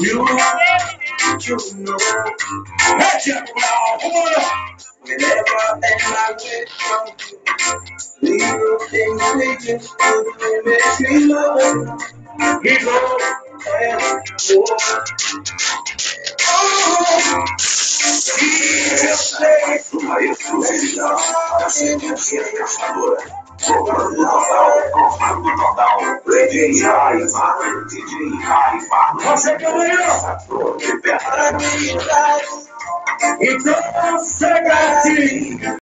you to know that you're wrong. Whenever and I wish on you, little things just do makes me love you more and more. Oh, caçadora. Comando total, comando total. DJ Raiva, DJ Raiva. Você que amanhã liberta a então você trouxe gatinho.